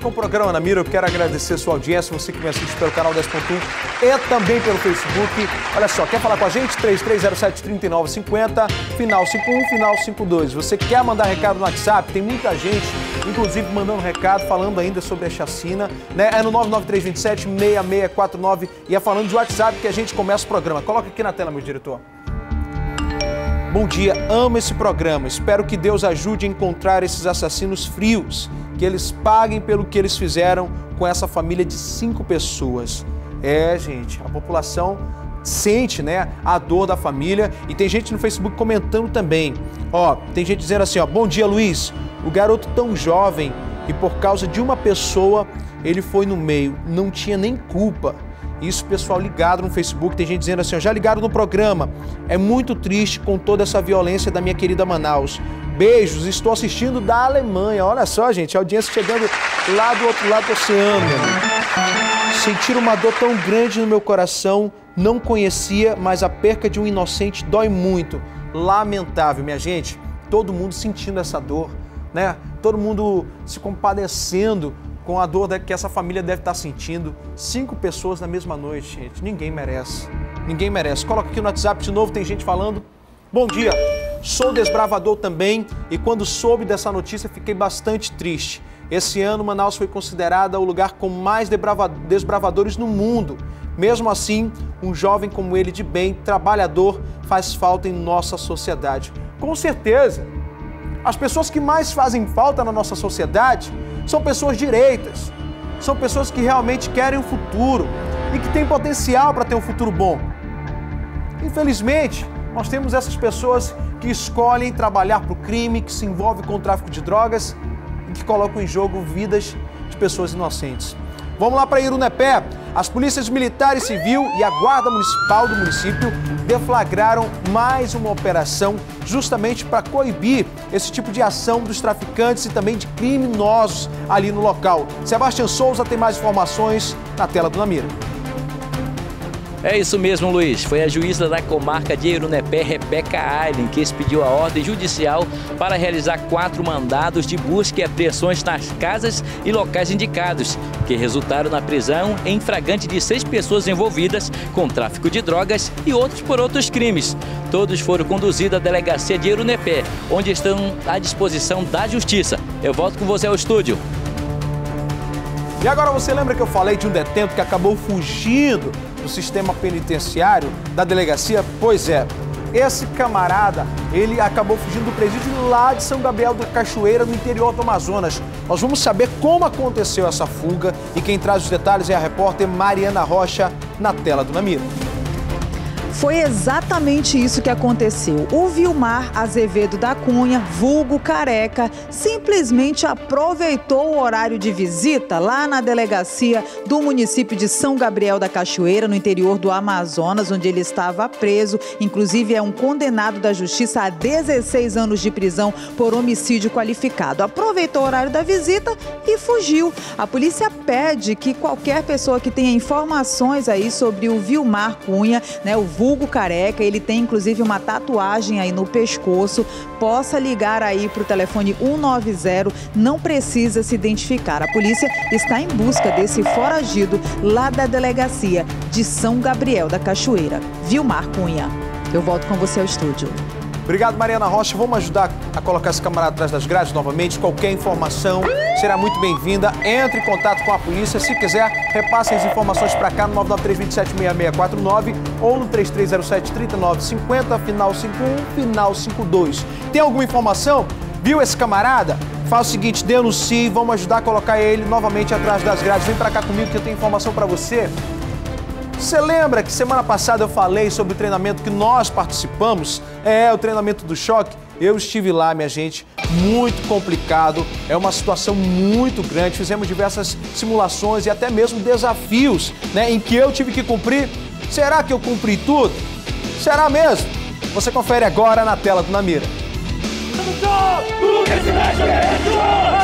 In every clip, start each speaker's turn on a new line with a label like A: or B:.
A: com o programa na mira. Eu quero agradecer sua audiência, você que me assiste pelo canal 10.1 e também pelo Facebook. Olha só, quer falar com a gente? 3307-3950, final 51, final 52. Você quer mandar recado no WhatsApp? Tem muita gente, inclusive, mandando recado, falando ainda sobre a chacina. Né? É no 99327-6649 e é falando de WhatsApp que a gente começa o programa. Coloca aqui na tela, meu diretor. Bom dia, amo esse programa. Espero que Deus ajude a encontrar esses assassinos frios, que eles paguem pelo que eles fizeram com essa família de cinco pessoas. É, gente, a população sente, né, a dor da família e tem gente no Facebook comentando também. Ó, tem gente dizendo assim, ó, bom dia, Luiz. O garoto tão jovem e por causa de uma pessoa ele foi no meio, não tinha nem culpa. Isso, pessoal ligado no Facebook, tem gente dizendo assim, já ligaram no programa. É muito triste com toda essa violência da minha querida Manaus. Beijos, estou assistindo da Alemanha. Olha só, gente, a audiência chegando lá do outro lado do oceano. Sentir uma dor tão grande no meu coração, não conhecia, mas a perca de um inocente dói muito. Lamentável, minha gente. Todo mundo sentindo essa dor, né? Todo mundo se compadecendo com a dor que essa família deve estar sentindo. Cinco pessoas na mesma noite, gente. Ninguém merece. Ninguém merece. Coloca aqui no WhatsApp de novo, tem gente falando. Bom dia, sou desbravador também e quando soube dessa notícia fiquei bastante triste. Esse ano, Manaus foi considerada o lugar com mais desbravadores no mundo. Mesmo assim, um jovem como ele de bem, trabalhador, faz falta em nossa sociedade. Com certeza, as pessoas que mais fazem falta na nossa sociedade são pessoas direitas, são pessoas que realmente querem um futuro e que têm potencial para ter um futuro bom. Infelizmente, nós temos essas pessoas que escolhem trabalhar para o crime, que se envolvem com o tráfico de drogas e que colocam em jogo vidas de pessoas inocentes. Vamos lá para Irunepé. As polícias militar e civil e a guarda municipal do município deflagraram mais uma operação justamente para coibir esse tipo de ação dos traficantes e também de criminosos ali no local. Sebastião Souza tem mais informações na tela do Namira.
B: É isso mesmo, Luiz. Foi a juíza da comarca de Irunepé, Rebeca Ailen, que expediu a ordem judicial para realizar quatro mandados de busca e apreensões nas casas e locais indicados, que resultaram na prisão em fragante de seis pessoas envolvidas com tráfico de drogas e outros por outros crimes. Todos foram conduzidos à delegacia de Irunepé, onde estão à disposição da justiça. Eu volto com você ao estúdio.
A: E agora você lembra que eu falei de um detento que acabou fugindo do sistema penitenciário da delegacia? Pois é. Esse camarada, ele acabou fugindo do presídio lá de São Gabriel da Cachoeira, no interior do Amazonas. Nós vamos saber como aconteceu essa fuga e quem traz os detalhes é a repórter Mariana Rocha, na tela do Namiro.
C: Foi exatamente isso que aconteceu. O Vilmar Azevedo da Cunha, vulgo careca, simplesmente aproveitou o horário de visita lá na delegacia do município de São Gabriel da Cachoeira, no interior do Amazonas, onde ele estava preso. Inclusive, é um condenado da justiça a 16 anos de prisão por homicídio qualificado. Aproveitou o horário da visita e fugiu. A polícia pede que qualquer pessoa que tenha informações aí sobre o Vilmar Cunha, né, o vulgo careca, ele tem inclusive uma tatuagem aí no pescoço, possa ligar aí para o telefone 190, não precisa se identificar. A polícia está em busca desse foragido lá da delegacia de São Gabriel da Cachoeira. Vilmar Cunha. Eu volto com você ao estúdio.
A: Obrigado, Mariana Rocha. Vamos ajudar a colocar esse camarada atrás das grades novamente. Qualquer informação será muito bem-vinda. Entre em contato com a polícia. Se quiser, repasse as informações para cá no 993276649 ou no 3307-3950, final 51, final 52. Tem alguma informação? Viu esse camarada? Faz o seguinte, denuncie, vamos ajudar a colocar ele novamente atrás das grades. Vem para cá comigo que eu tenho informação para você. Você lembra que semana passada eu falei sobre o treinamento que nós participamos? É, o treinamento do choque. Eu estive lá, minha gente, muito complicado, é uma situação muito grande. Fizemos diversas simulações e até mesmo desafios, né, em que eu tive que cumprir. Será que eu cumpri tudo? Será mesmo? Você confere agora na tela do Namira.
D: Choque! Choque!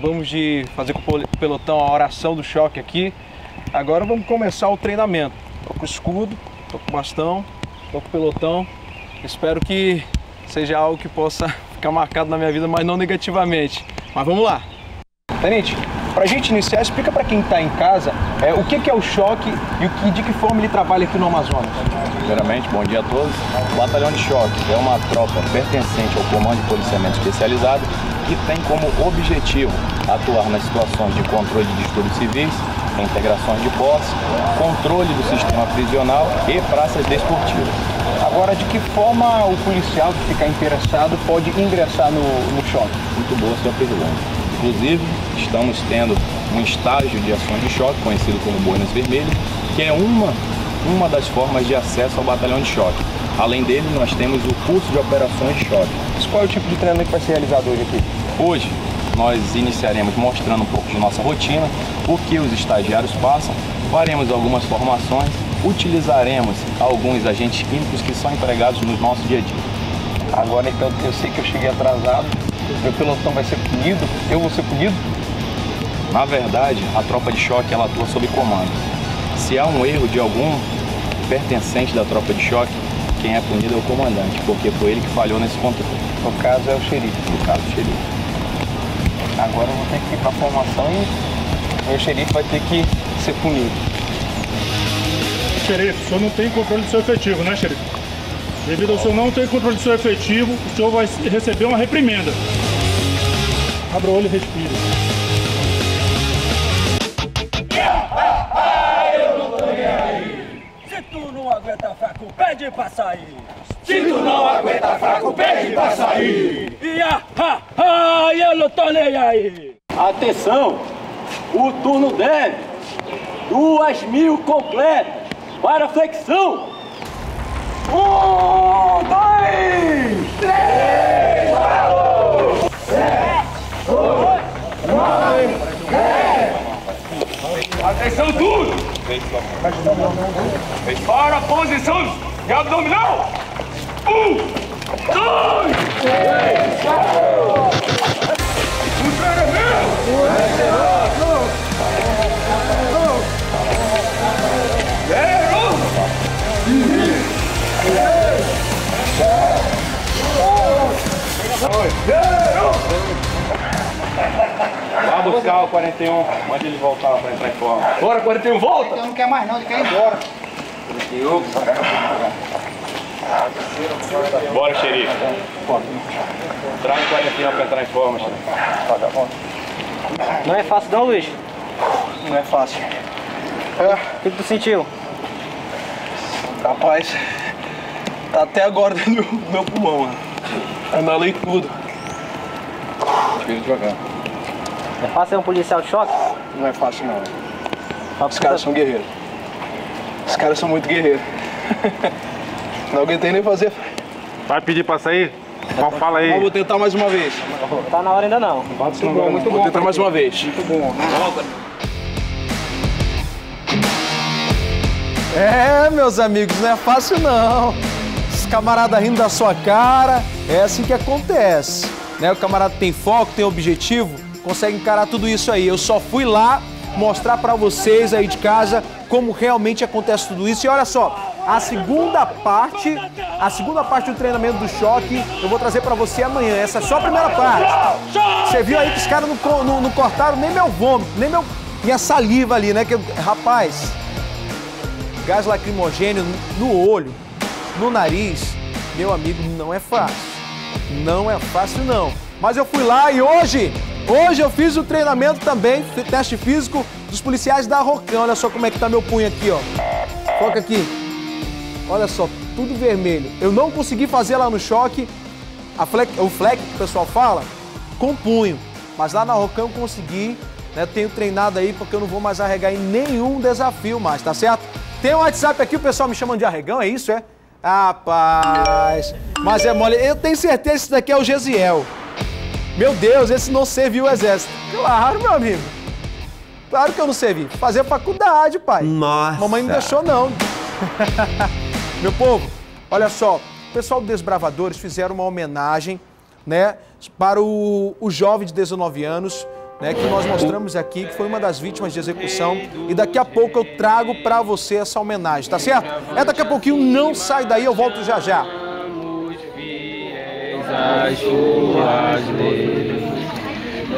A: Acabamos de fazer com o pelotão a oração do choque aqui. Agora vamos começar o treinamento. Tô com escudo, tô com bastão, tô com pelotão. Espero que seja algo que possa ficar marcado na minha vida, mas não negativamente. Mas vamos lá. Tenente, para a gente iniciar, explica para quem está em casa é, o que, que, é o choque e o que, de que forma ele trabalha aqui no Amazonas.
D: Primeiramente, bom dia a todos. O Batalhão de Choque é uma tropa pertencente ao Comando de Policiamento Especializado que tem como objetivo atuar nas situações de controle de distúrbios civis, integrações de posse, controle do sistema prisional e praças desportivas.
A: Agora, de que forma o policial que ficar interessado pode ingressar no, no choque?
D: Muito boa sua pergunta. Inclusive, estamos tendo um estágio de ações de choque, conhecido como Boinas Vermelhas, que é uma, uma das formas de acesso ao batalhão de choque. Além dele, nós temos o curso de operações de choque.
A: Mas qual é o tipo de treinamento que vai ser realizado hoje aqui?
D: Hoje, nós iniciaremos mostrando um pouco de nossa rotina, o que os estagiários passam, faremos algumas formações, utilizaremos alguns agentes químicos que são empregados no nosso dia a dia.
A: Agora então eu sei que eu cheguei atrasado, meu pelotão vai ser punido, eu vou ser punido?
D: Na verdade, a tropa de choque ela atua sob comando. Se há um erro de algum pertencente da tropa de choque, quem é punido é o comandante, porque foi ele que falhou nesse controle.
A: No caso é o xerife.
D: No caso, o xerife.
A: Agora eu vou ter que ir para a formação e meu xerife vai ter que ser punido.
E: Xerife, o senhor não tem controle do seu efetivo, né, xerife? Devido ao senhor não ter controle do seu efetivo, o senhor vai receber uma reprimenda. Abra o olho e respire.
F: Fraco, pede pra sair. Se tu não aguenta fraco, pede pra sair. E ah, ah, ah, eu não tô nem aí. Atenção, o turno deve duas mil completas para flexão. Um, dois, três, quatro, sete, oito, nove, dez. Atenção tudo! Para a posição de abdominal! Um, dois, três, quatro! O treino é meu!
D: Vá buscar o 41, mande ele voltar para entrar em forma.
A: Bora, 41, volta!
G: Eu não quer mais não, ele quer ir embora.
D: Bora, xerife. Traz o 41 para entrar em forma, xerife.
G: Não é fácil não, Luiz.
A: Não é fácil.
G: O que, que tu sentiu?
A: Rapaz, tá até agora dentro do meu, do meu pulmão, mano. Analei tudo.
D: Respira devagar.
G: É fácil ser um policial de choque?
A: Não é fácil não. Os caras são guerreiros. Os caras são muito guerreiros. Não aguentei nem fazer.
H: Vai pedir pra sair? Então fala aí.
A: Vou tentar mais uma vez.
G: Tá na hora ainda não.
A: Muito bom, muito bom. Vou tentar mais uma vez. Muito bom. É, meus amigos, não é fácil não. Os camaradas rindo da sua cara, é assim que acontece. Né? O camarada tem foco, tem objetivo, consegue encarar tudo isso aí. Eu só fui lá mostrar para vocês aí de casa como realmente acontece tudo isso. E olha só, a segunda parte, a segunda parte do treinamento do choque, eu vou trazer para você amanhã. Essa é só a primeira parte. Você viu aí que os caras não, não- não cortaram nem meu vômito, nem meu, minha saliva ali, né? Que, rapaz, gás lacrimogênio no olho, no nariz, meu amigo, não é fácil. Não é fácil não. Mas eu fui lá e hoje, hoje eu fiz o treinamento também, teste físico dos policiais da Rocan. Olha só como é que tá meu punho aqui, ó. Foca aqui. Olha só, tudo vermelho. Eu não consegui fazer lá no choque o flex que o pessoal fala com punho. Mas lá na Rocan eu consegui, né? Tenho treinado aí porque eu não vou mais arregar em nenhum desafio mais, tá certo? Tem um WhatsApp aqui, o pessoal me chamando de arregão, é isso, é? Rapaz, mas é mole. Eu tenho certeza que esse daqui é o Gesiel. Meu Deus, esse não serviu o exército. Claro, meu amigo. Claro que eu não servi. Fazer faculdade, pai. Nossa. Mamãe não deixou, não. meu povo, olha só. O pessoal do Desbravadores fizeram uma homenagem, né, para o, o jovem de 19 anos, né, que nós mostramos aqui, que foi uma das vítimas de execução. E daqui a pouco eu trago para você essa homenagem, tá certo? É daqui a pouquinho, não sai daí, eu volto já já
I: as suas leis.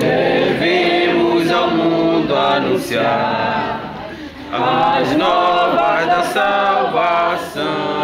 I: Devemos ao mundo anunciar as novas da salvação.